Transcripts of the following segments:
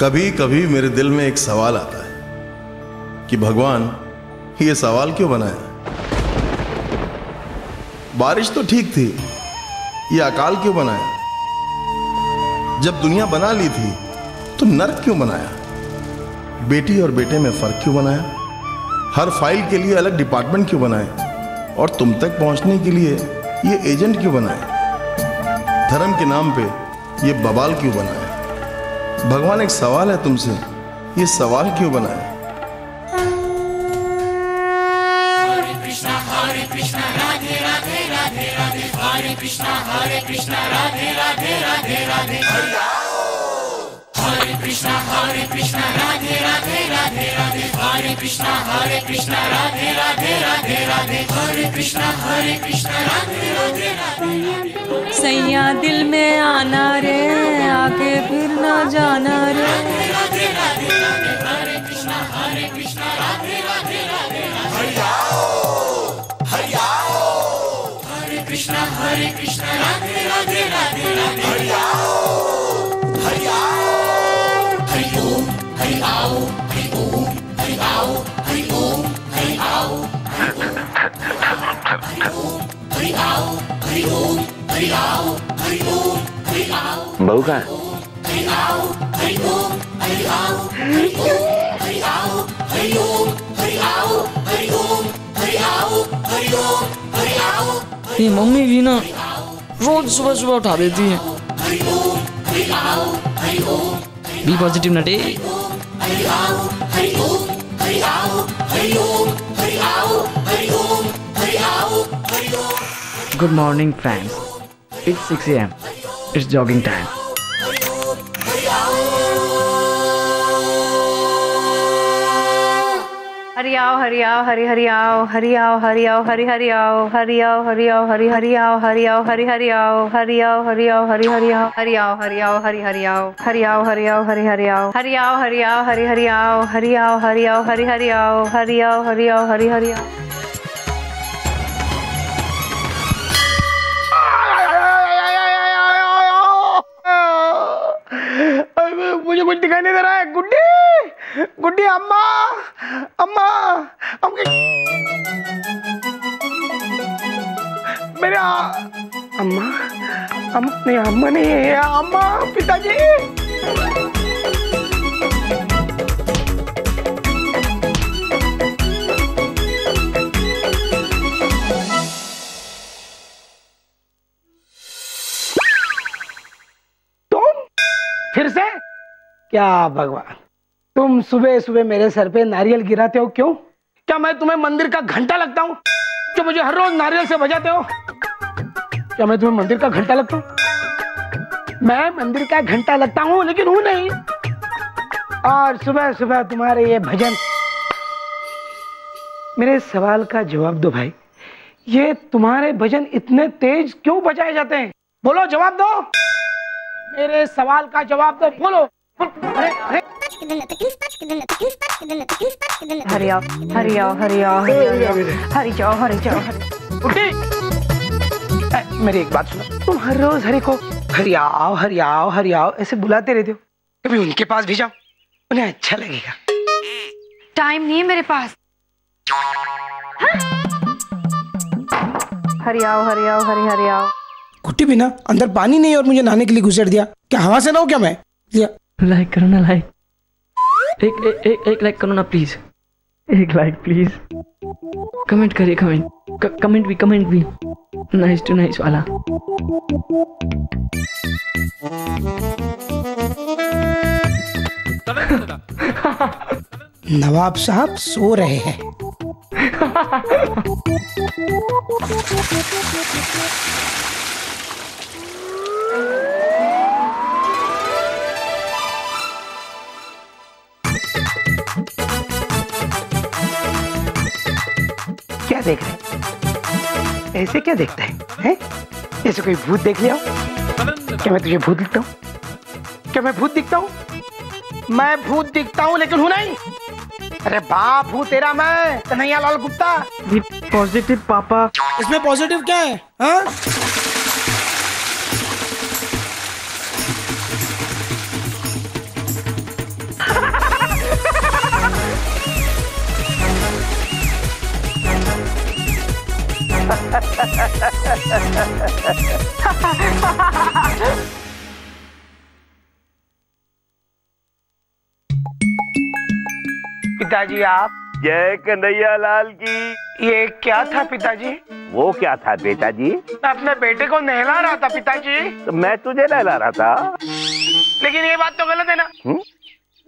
कभी कभी मेरे दिल में एक सवाल आता है कि भगवान, ये सवाल क्यों बनाया? बारिश तो ठीक थी, ये अकाल क्यों बनाया? जब दुनिया बना ली थी तो नर्क क्यों बनाया? बेटी और बेटे में फ़र्क क्यों बनाया? हर फ़ाइल के लिए अलग डिपार्टमेंट क्यों बनाए? और तुम तक पहुँचने के लिए ये एजेंट क्यों बनाए? धर्म के नाम पे ये बवाल क्यों बनाए भगवान एक सवाल है तुमसे। ये सवाल क्यों बनाए सैया दिल में आना रे आके फिर ना जाना रे बहू कहाँ है? ये मम्मी भी ना रोज सुबह सुबह उठा देती है बी पॉजिटिव नटे good morning friends it's six A M it's jogging time Hari आओ हरि आओ हरि हरि आओ हरि आओ हरि आओ Hari Good morning, friends. It's 6 a.m. It's jogging time. Hari आओ हरि आओ हरि हरि आओ हरि आओ हरि आओ हरि हरि आओ हरि आओ हरि आओ हरि हरि आओ हरि आओ हरि आओ हरि हरि आओ हरि आओ हरि आओ हरि हरि आओ गुड्डी अम्मा अम्मा अम्मा मेरे आ- अम्मा अम, नहीं अम्मा नहीं है अम्मा पिताजी तुम फिर से? क्या भगवान? तुम सुबह सुबह मेरे सर पे नारियल गिराते हो क्यों? क्या मैं तुम्हें मंदिर का घंटा लगता हूँ? जो मुझे हर रोज नारियल से बजाते हो? क्या मैं तुम्हें मंदिर का घंटा लगता हूँ? मैं मंदिर का घंटा लगता हूँ, लेकिन हूँ नहीं। और सुबह सुबह तुम्हारे ये भजन। मेरे सवाल का जवाब दो भाई। ये तुम्हारे भजन इतने तेज क्यों बजाए जाते हैं? बोलो, जवाब दो। मेरे सवाल का जवाब दो, बोलो। अरे अरे। हरि आओ हरि आओ हरि आओ हरि जाओ हरि जाओ हरि मेरी एक बात सुनो तुम हर रोज हरि को हरि आओ हरि आओ हरि आओ ऐसे बुलाते रहते हो। कभी उनके पास भी जाओ उन्हें अच्छा लगेगा। टाइम नहीं है मेरे पास। हरि आओ हरि आओ हरि हरि आओ कुट्टी भी ना अंदर पानी नहीं और मुझे नहाने के लिए घुसेड़ दिया। क्या हवा से ना हो क्या मैं? लिया। लाइक करो ना लाइक एक एक एक, एक लाइक करो ना प्लीज़ एक लाइक प्लीज़ कमेंट करिए कमेंट कमेंट भी कमेंट भी. नाइस टू नाइस वाला. नवाब साहब सो रहे हैं। क्या देख रहे हैं? ऐसे क्या देखता है हैं? जैसे कोई भूत देख लिया क्या मैं तुझे भूत दिखता हूँ? क्या मैं भूत दिखता हूँ? मैं भूत दिखता हूँ लेकिन हूँ नहीं। अरे बाप हूँ तेरा मैं कन्हैया लाल गुप्ता पॉजिटिव पापा। इसमें पॉजिटिव क्या है हाँ? पिताजी आप? जय कन्हैया लाल की। ये क्या था पिताजी? वो क्या था बेटा जी मैं अपने बेटे को नहला रहा था पिताजी। तो मैं तुझे नहला रहा था। लेकिन ये बात तो गलत है ना। हम्म?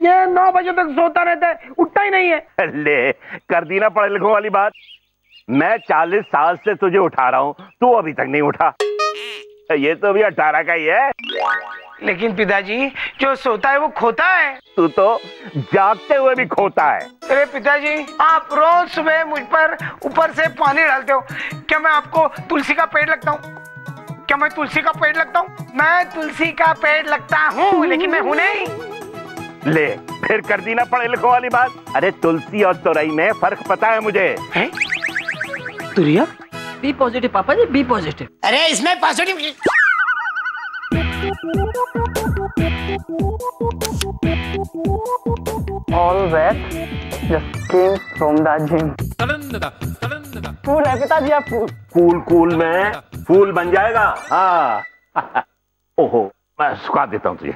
ये नौ बजे तक सोता रहता है उठता ही नहीं है। ले कर दी ना पढ़े लिखो वाली बात। मैं चालीस साल से तुझे उठा रहा हूँ तू अभी तक नहीं उठा। ये तो अभी अठारह का ही है। लेकिन पिताजी जो सोता है वो खोता है। तू तो जागते हुए भी खोता है। अरे पिताजी आप रोज सुबह मुझ पर ऊपर से पानी डालते हो। क्या मैं आपको तुलसी का पेड़ लगता हूँ? क्या मैं तुलसी का पेड़ लगता हूँ? मैं तुलसी का पेड़ लगता हूँ लेकिन मैं हूँ नहीं। ले फिर कर दी ना पढ़े लिखो वाली बात। अरे तुलसी और तोरई में फ़र्क पता है मुझे। हैं? तुरिया बी पॉजिटिव पापा जी बी पॉजिटिव। अरे इसमें positive all wet just came from the gym. फूल है पिताजी आप फूल। कूल कूल में फूल बन जाएगा। हाँ। ओहो मैं सुखा देता हूँ तुझे।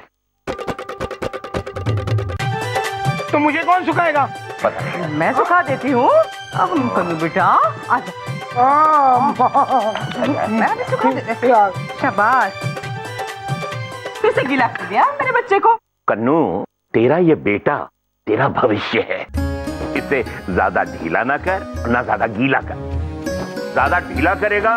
तो मुझे कौन सुखाएगा? पता नहीं। मैं सुखा देती हूँ। अब करूँ बेटा। आजा मैं भी सुखा देती यार शाबाश फिर से गीला कर दिया मेरे बच्चे को कन्नू तेरा ये बेटा तेरा भविष्य है। इसे ज़्यादा ढीला ना कर और ना ज़्यादा गीला कर। ज़्यादा ढीला करेगा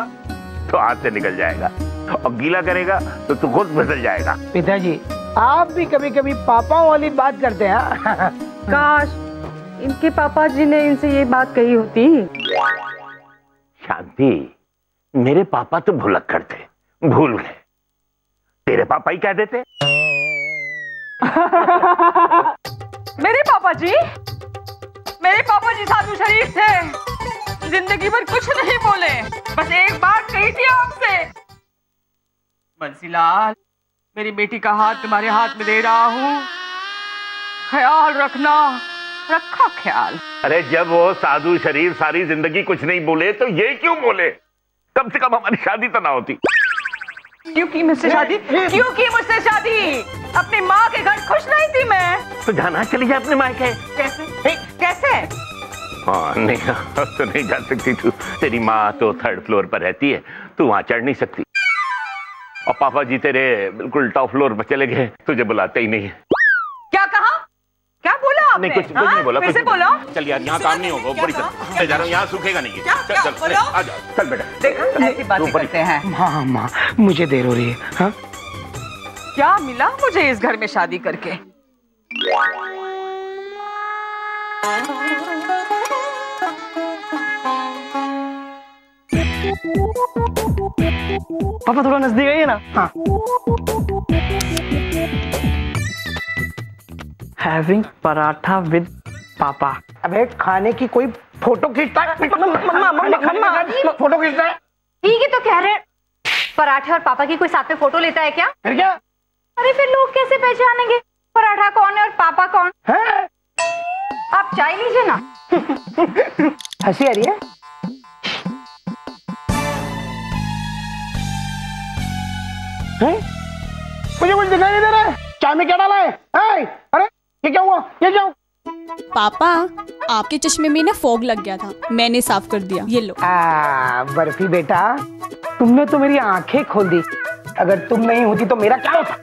तो हाथ से निकल जाएगा। और गीला करेगा तो तू खुद फिसल जाएगा। पिताजी आप भी कभी कभी पापाओं वाली बात करते हैं हाँ? काश इनके पापा जी ने इनसे ये बात कही होती। शांति, मेरे पापा तो भुलक्कड़ थे, भूल गए। तेरे पापा ही कह देते। मेरे पापा जी? मेरे पापा जी साधु शरीफ थे। ज़िंदगी भर कुछ नहीं बोले, बस एक बात कही थी आपसे। बंसीलाल, मेरी बेटी का हाथ तुम्हारे हाथ में दे रहा हूँ। ख्याल रखना। रखा ख्याल। अरे जब वो साधु शरीर सारी ज़िंदगी कुछ नहीं बोले तो ये क्यों बोले? कम से कम हमारी शादी तो ना होती। क्यों की मुझसे शादी? क्यों की मुझसे शादी? अपनी माँ के घर खुश नहीं थी मैं। तो जाना चली जाए अपने मायके कैसे? कैसे? हाँ नहीं अब तो नहीं जा सकती तू। तेरी माँ तो थर्ड फ्लोर पर रहती है। तू वहाँ चढ़ नहीं सकती। और पापा जी तेरे बिल्कुल टॉप फ्लोर पर चले गए। तुझे बुलाते ही नहीं है। आपने नहीं कुछ कुछ हाँ? नहीं बोला फिर से बोलो। चल यार यहाँ काम नहीं होगा ऊपर ही चल जा रहा हूँ यहाँ सूखेगा नहीं। चल चल आ जा। चल बेटा। देखा ऐसी बातें ही- करते हैं। हाँ माँ मुझे देर हो रही है हाँ? क्या मिला मुझे इस घर में शादी करके? पापा थोड़ा नज़दीक आइए ना। हाँ। हैविंग पराठा विद पापा अबे खाने की कोई फ़ोटो खींचता है? फ़ोटो खींचता है? ठीक है तो कह रहे हैं, पराठे और पापा की कोई साथ में फ़ोटो लेता है क्या? फिर क्या? अरे फिर लोग कैसे पहचानेंगे? पराठा कौन है और पापा कौन? है? आप चाय लीजिए ना। हँसी आ रही है? हैं? मुझे कुछ दिखाई नहीं दे रहा है। चाय में क्या डाला है? अरे ये क्या हुआ? ये क्या हुआ? पापा आपके चश्मे में ना फॉग लग गया था। मैंने साफ़ कर दिया। ये लो। आ, बर्फ़ी बेटा तुमने तो मेरी आँखें खोल दी। अगर तुम नहीं होती तो मेरा क्या होता?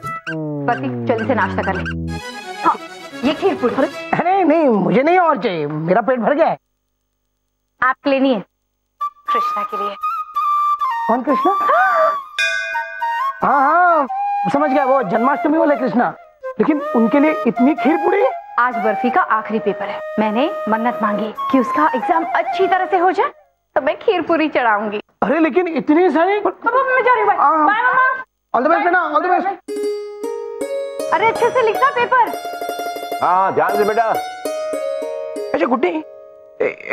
पति जल्दी से नाश्ता कर ले। हाँ, ये खीर पूरी। अरे नहीं मुझे नहीं और चाहिए। मेरा पेट भर गया है। आपके लिए नहीं है। कृष्णा के लिए। कौन कृष्णा? हाँ हाँ समझ गया वो जन्माष्टमी वाले कृष्णा। लेकिन उनके लिए इतनी खीर पूरी? आज बर्फ़ी का आखिरी पेपर है। मैंने मन्नत मांगी कि उसका एग्ज़ाम अच्छी तरह से हो जाए तो मैं खीर पूरी चढ़ाऊँगी। अरे लेकिन इतनी सारी? पापा मैं जा रही हूँ हाँ। बाय मम्मा ऑल द बेस्ट बेटा ऑल द बेस्ट अरे अच्छे से लिखना पेपर। हाँ ध्यान से बेटा। अच्छा गुड्डी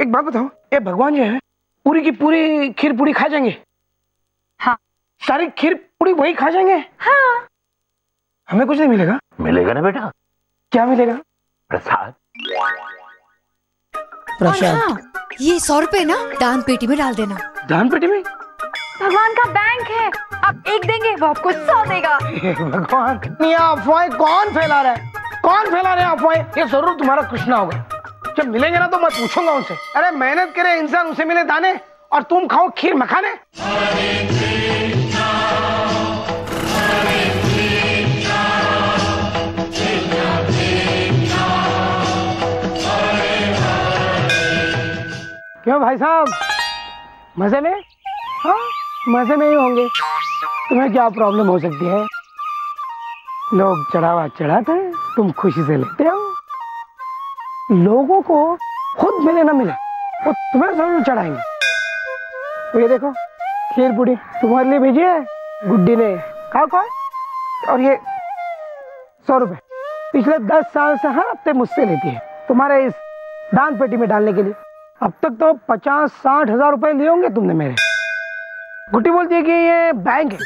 एक बात बताओ ये भगवान जो है पूरी की पूरी खीर पूरी खा जाएँगे? हाँ। सारी खीर पूरी वही खा जाएँगे? हाँ। हमें कुछ नहीं मिलेगा। मिलेगा ना बेटा? क्या मिलेगा? प्रसाद। प्रसाद। हाँ ये सौ रुपए ना दान पेटी में डाल देना। दान पेटी में? भगवान का बैंक है। आप एक देंगे वो आपको सौ देगा। भगवान ये अफवाहें कौन फैला रहा है? कौन फैला रहे हैं अफवाहें? ये ज़रूर तुम्हारा कुछ ना होगा। जब मिलेंगे ना तो मैं पूछूँगा उनसे। अरे मेहनत करे इंसान उसे मिले दाने और तुम खाओ खीर मखाने। क्यों भाई साहब? मज़े में? हाँ मज़े में ही होंगे। तुम्हें क्या प्रॉब्लम हो सकती है? लोग चढ़ावा चढ़ाते हैं, तुम खुशी से लेते हो। लोगों को खुद मिले ना मिले, वो तुम्हें ज़रूर चढ़ाएँगे। तो ये देखो, खीर पूड़ी तुम्हारे लिए भेजी है, गुड्डी ने। कहा कौन और ये सौ रुपए पिछले दस साल से हर हफ़्ते मुझसे लेती है, तुम्हारे इस दान पेटी में डालने के लिए। अब तक तो पचास साठ हज़ार रुपए लिए होंगे तुमने मेरे। गुड्डी बोलती है कि ये बैंक है।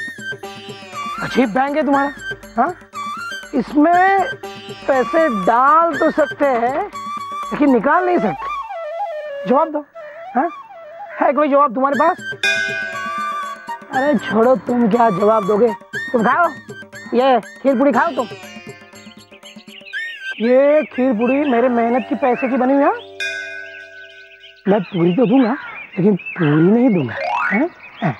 अजीब बैंक है तुम्हारा हाँ? इसमें पैसे डाल तो सकते हैं, लेकिन निकाल नहीं सकते। जवाब दो हाँ? है कोई जवाब तुम्हारे पास? अरे छोड़ो, तुम क्या जवाब दोगे? तुम खाओ। ये खीर पूरी खाओ तुम। ये खीर पूरी मेरे मेहनत की पैसे की बनी हुई है? मैं पूरी तो दूँगा लेकिन पूरी नहीं दूँगा हैं? हैं।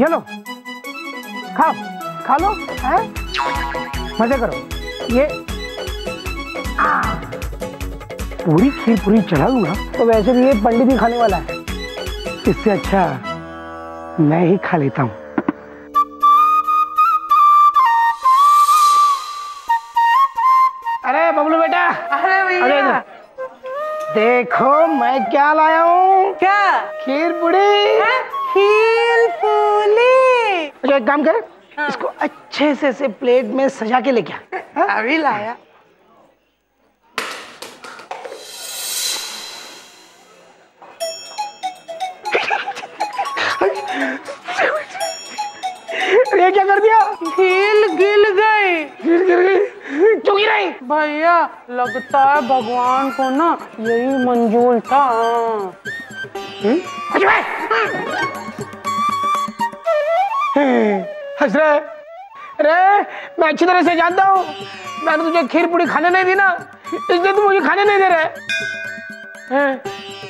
ये लो खाओ खा लो हैं? मज़े करो ये आ, पूरी खीर पूरी चढ़ा दूँगा तो वैसे भी ये पंडित ही खाने वाला है इससे अच्छा मैं ही खा लेता हूँ मैं क्या लाया हूँ? क्या? खीर पूरी खीर पूली अच्छा एक काम कर इसको अच्छे से से प्लेट में सजा के लेके आ। अभी लाया। ये क्या कर दिया? खील गिल गई। गिर गिर गई। क्यों रही भैया लगता है भगवान को ना यही मंजूर था। अच्छा भाई। हंस रहे अरे मैं अच्छी तरह से जानता हूँ। मैंने तुझे खीर पूरी खाने नहीं दी ना इसलिए तुम मुझे खाने नहीं दे रहे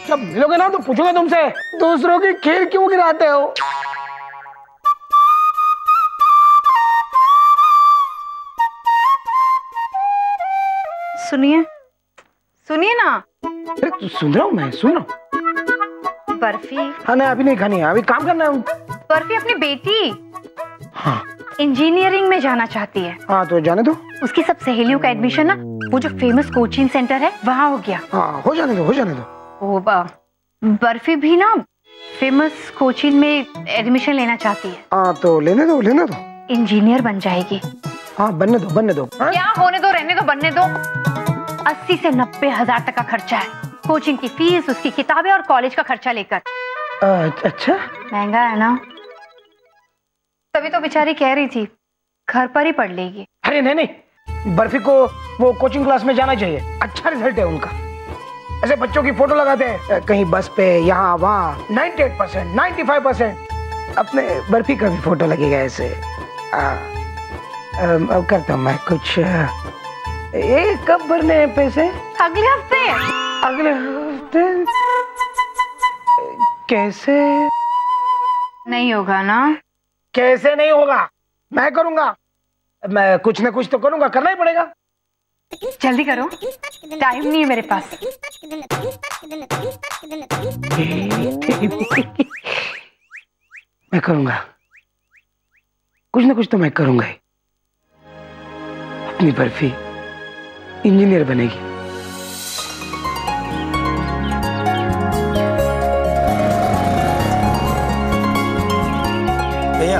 जब मिलोगे ना तो पूछोगे तुमसे दूसरों की खीर क्यों गिराते हो? सुनिए। सुनिए ना। अरे तू सुन रहा हूँ मैं सुन रहा हूँ। बर्फ़ी। हाँ नहीं अभी नहीं खानी है अभी काम करना है। बर्फ़ी अपनी बेटी। हाँ। इंजीनियरिंग में जाना चाहती है। हाँ तो जाने दो। उसकी सब सहेलियों का एडमिशन ना वो जो फ़ेमस कोचिंग सेंटर है वहाँ हो गया। हाँ हो जाने दो हो जाने दो। वो ब- बर्फ़ी भी ना फ़ेमस कोचिंग में एडमिशन लेना चाहती है। हाँ तो लेने दो लेने दो। इंजीनियर बन जाएगी। हाँ बनने दो बनने दो। हाँ? क्या? होने दो रहने दो बनने दो। अस्सी से नब्बे हज़ार तक का खर्चा है। कोचिंग की फ़ीस उसकी किताबें और कॉलेज का खर्चा लेकर। अच्छा। महँगा है ना? तभी तो बेचारी कह रही थी घर पर ही पढ़ लेगी। अरे नहीं नहीं। बर्फ़ी को वो कोचिंग क्लास में जाना चाहिए। अच्छा रिज़ल्ट है उनका। ऐसे बच्चों की फ़ोटो लगाते हैं। कहीं बस पे यहाँ वहाँ। 98 परसेंट नाइन्टी फाइव परसेंट अपने बर्फ़ी का भी फ़ोटो लगेगा ऐसे। आ, अब करता हूँ मैं कुछ ये कब भरने हैं पैसे? अगले हफ़्ते। अगले हफ़्ते? कैसे? नहीं होगा ना? कैसे नहीं होगा? मैं करूँगा। मैं कुछ ना कुछ तो करूँगा करना ही पड़ेगा। जल्दी करो। टाइम नहीं है मेरे पास। मैं करूँगा। कुछ ना कुछ तो मैं करूँगा ही। अपनी बर्फ़ी। इंजीनियर बनेगी। भैया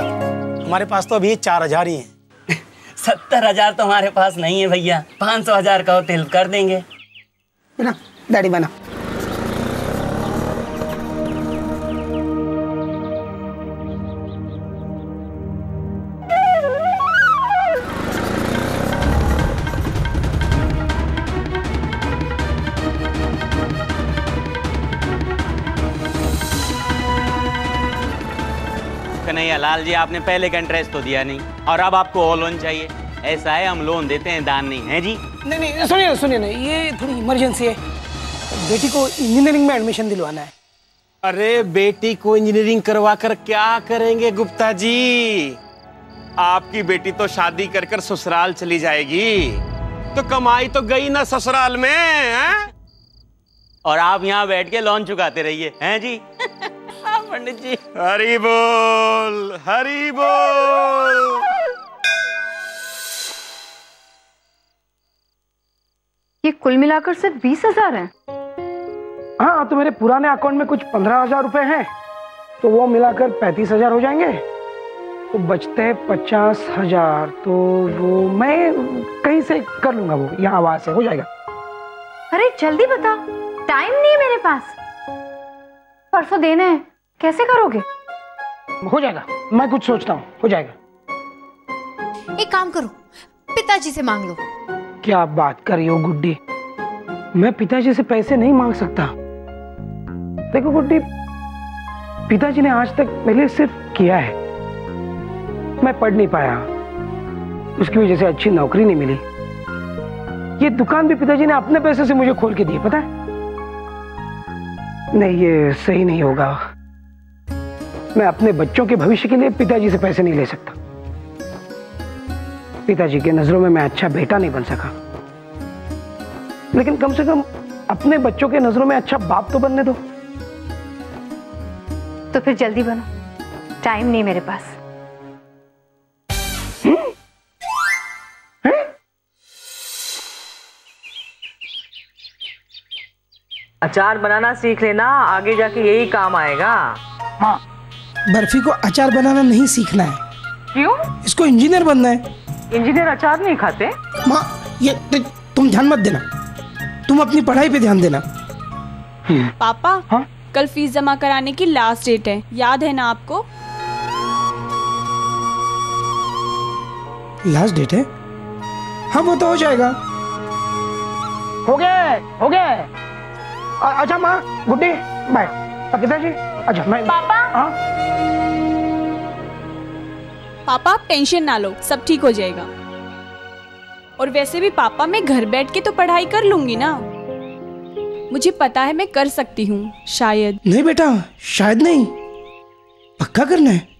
हमारे पास तो अभी चार हज़ार ही हैं। सत्तर हज़ार तो हमारे पास नहीं है भैया। पाँच सौ हज़ार का हो तो हेल्प कर देंगे। बना दाढ़ी बना। लाल जी आपने पहले का इंटरेस्ट तो दिया नहीं और अब आपको और लोन चाहिए। ऐसा है हम लोन देते हैं दान नहीं। है जी? नहीं नहीं सुनिए सुनिए नहीं ये थोड़ी इमरजेंसी है। बेटी को इंजीनियरिंग में एडमिशन दिलवाना है। अरे बेटी को इंजीनियरिंग करवा कर क्या करेंगे गुप्ता जी? आपकी बेटी तो शादी कर कर ससुराल चली जाएगी। तो कमाई तो गई ना ससुराल में हैं? और आप यहाँ बैठ के लोन चुकाते रहिए। हैं जी? पंडित जी। हरी बोल हरी बोल। ये कुल मिलाकर सिर्फ़ बीस हज़ार है। हाँ तो मेरे पुराने अकाउंट में कुछ पंद्रह हज़ार रुपए हैं। तो वो मिलाकर पैंतीस हज़ार हो जाएँगे। तो बचते हैं पचास हज़ार। तो वो मैं कहीं से कर लूँगा वो? यहाँ आवाज़ से हो जाएगा। अरे जल्दी बताओ। टाइम नहीं है मेरे पास। परसों देना है। कैसे करोगे? हो जाएगा। मैं कुछ सोचता हूँ। हो जाएगा। एक काम करो पिताजी से मांग लो। क्या बात कर रही हो गुड्डी? मैं पिताजी से पैसे नहीं मांग सकता। देखो गुड्डी पिताजी ने आज तक मेरे लिए सिर्फ़ किया है। मैं पढ़ नहीं पाया। उसकी वजह से अच्छी नौकरी नहीं मिली। ये दुकान भी पिताजी ने अपने पैसे से मुझे खोल के दी पता है? नहीं ये सही नहीं होगा। मैं अपने बच्चों के भविष्य के लिए पिताजी से पैसे नहीं ले सकता। पिताजी के नज़रों में मैं अच्छा बेटा नहीं बन सका। लेकिन कम से कम अपने बच्चों के नज़रों में अच्छा बाप तो बनने दो। तो फिर जल्दी बनो। टाइम नहीं मेरे पास। अचार बनाना सीख लेना आगे जाके यही काम आएगा। हाँ। बर्फ़ी को अचार बनाना नहीं सीखना है। क्यों? इसको इंजीनियर बनना है। इंजीनियर अचार नहीं खाते? माँ ये तु, तुम ध्यान मत देना। तुम अपनी पढ़ाई पे ध्यान देना। पापा हाँ? कल फ़ीस जमा कराने की लास्ट डेट है। याद है ना आपको? लास्ट डेट है? हाँ वो तो हो जाएगा। हो गए हो गए अच्छा माँ गुड्डी बाय। पिताजी अच्छा मैं पापा हाँ? पापा आप टेंशन ना लो सब ठीक हो जाएगा। और वैसे भी पापा मैं घर बैठ के तो पढ़ाई कर लूँगी ना। मुझे पता है मैं कर सकती हूँ शायद। नहीं बेटा शायद नहीं। पक्का करना है?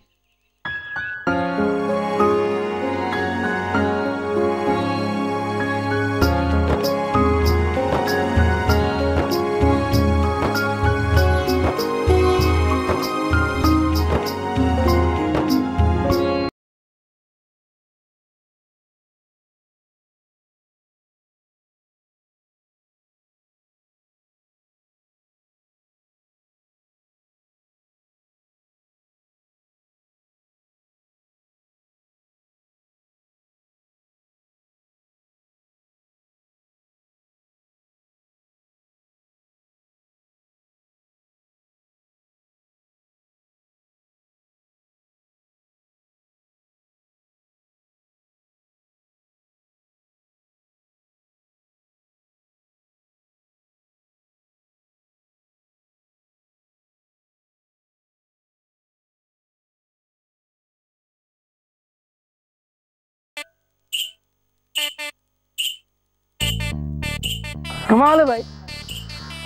कमाल है भाई।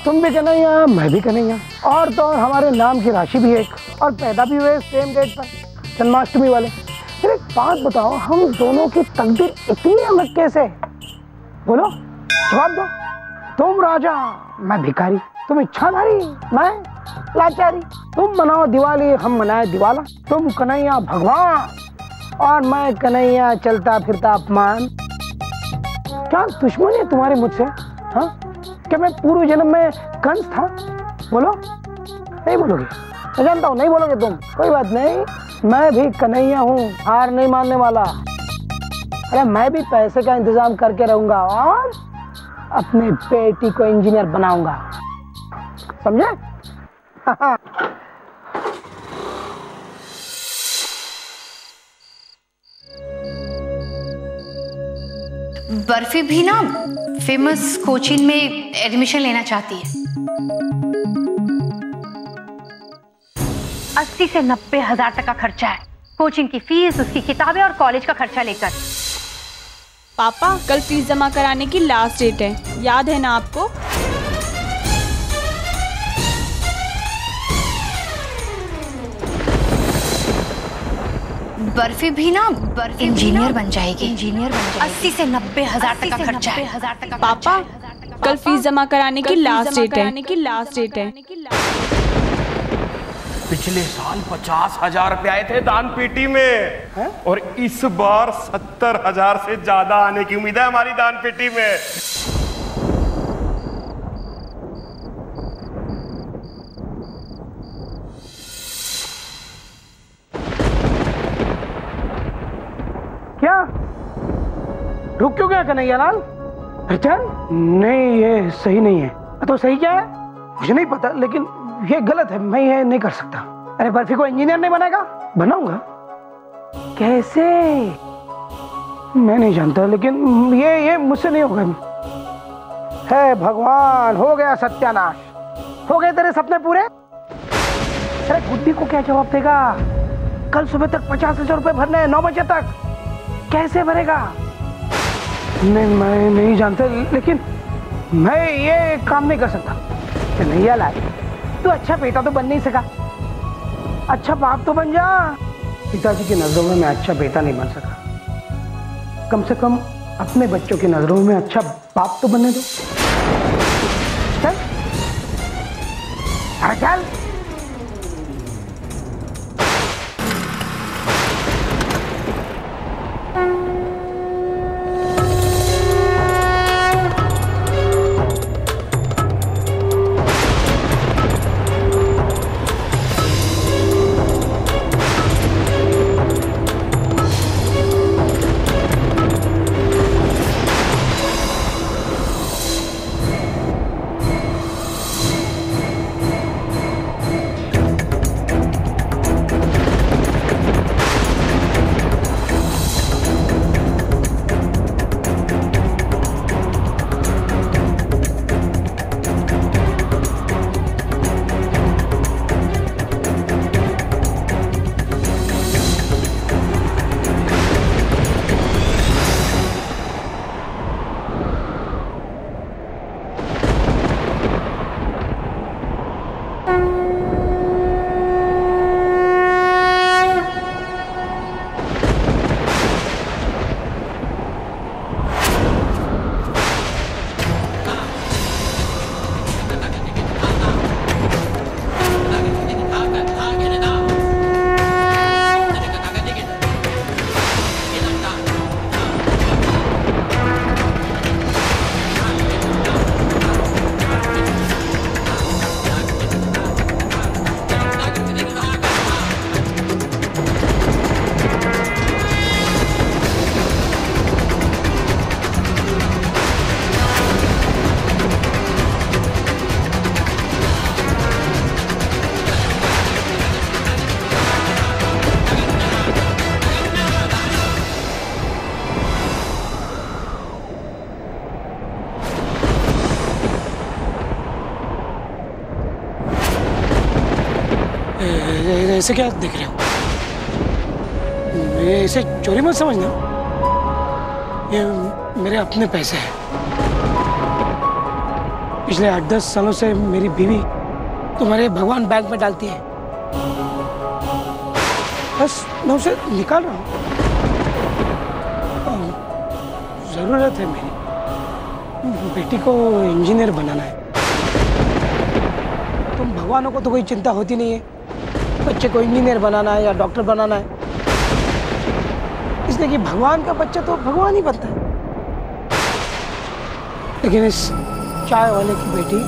तुम भी कन्हैया, मैं भी कन्हैया। और तो हमारे नाम की राशि भी एक, और पैदा भी हुए सेम डेट पर, जन्माष्टमी वाले। फिर एक बात बताओ, हम दोनों की तकदीर इतनी अलग कैसे बोलो, जवाब दो। तुम राजा, मैं भिखारी। तुम इच्छाधारी, मैं लाचारी। तुम मनाओ दिवाली, हम मनाए दिवाला। तुम कन्हैया, भगवान। और मैं कन्हैया, चलता फिरता अपमान। क्या दुश्मनी है तुम्हारे मुझसे? हाँ? क्या मैं पूर्व जन्म में कंस था? बोलो। नहीं बोलोगे। मैं जानता हूँ, नहीं बोलोगे तुम। कोई बात नहीं, मैं भी कन्हैया हूँ, हार नहीं मानने वाला। अरे मैं भी पैसे का इंतज़ाम करके रहूँगा और अपने बेटी को इंजीनियर बनाऊँगा। समझे? बर्फ़ी भी ना फ़ेमस कोचिंग में एडमिशन लेना चाहती है। अस्सी से नब्बे हज़ार तक का खर्चा है। कोचिंग की फ़ीस उसकी किताबें और कॉलेज का खर्चा लेकर। पापा कल फ़ीस जमा कराने की लास्ट डेट है। याद है ना आपको? बर्फ़ी भी ना बर्फ़ी इंजीनियर बन जाएगी। इंजीनियर बन जाएगी। अस्सी से नब्बे हज़ार तक का खर्चा है। हज़ार तक का पापा कल फ़ीस जमा कराने की लास्ट डेट है। की लास्ट डेट है। पिछले साल पचास हज़ार रुपए आए थे दान पेटी में। है? और इस बार सत्तर हज़ार से ज़्यादा आने की उम्मीद है हमारी दान पेटी में। रुक क्यों गया कन्हैया लाल? चल नहीं ये सही नहीं है। तो सही क्या है? मुझे नहीं पता लेकिन ये गलत है मैं ये नहीं कर सकता। अरे बर्फ़ी को इंजीनियर नहीं बनाएगा? बनाऊँगा। कैसे? मैं नहीं जानता लेकिन ये ये मुझसे नहीं होगा। है भगवान हो गया सत्यानाश। हो गए तेरे सपने पूरे? अरे गुड्डी को क्या जवाब देगा? कल सुबह तक पचास हज़ार रुपए भरने हैं नौ बजे तक। कैसे भरेगा? नहीं, मैं नहीं जानता, लेकिन मैं ये काम नहीं कर सकता। कन्हैया लाल तू अच्छा बेटा तो बन नहीं सका। अच्छा बाप तो बन जा। पिताजी की नज़रों में मैं अच्छा बेटा नहीं बन सका। कम से कम अपने बच्चों की नज़रों में अच्छा बाप तो बनने दो। चल। चल। ऐसे क्या देख रहे हो? ये इसे चोरी मत समझना। ये मेरे अपने पैसे हैं। पिछले आठ दस सालों से मेरी बीवी तुम्हारे भगवान बैंक में डालती है। बस मैं उसे निकाल रहा हूँ। ज़रूरत है मेरी। बेटी को इंजीनियर बनाना है। तुम भगवानों को तो कोई चिंता होती नहीं है। बच्चे को इंजीनियर बनाना है या डॉक्टर बनाना है। इसलिए कि भगवान का बच्चा तो भगवान ही बनता है। लेकिन इस चाय वाले की बेटी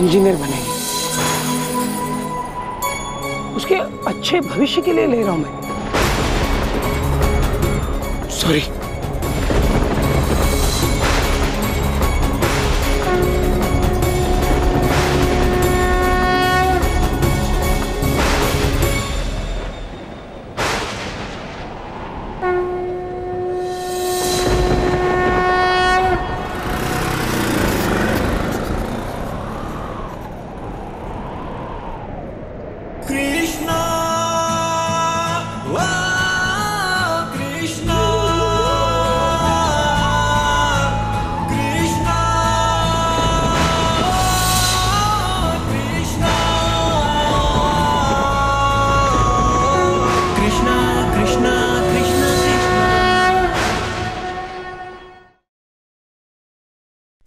इंजीनियर बनेगी। उसके अच्छे भविष्य के लिए ले रहा हूँ मैं। Sorry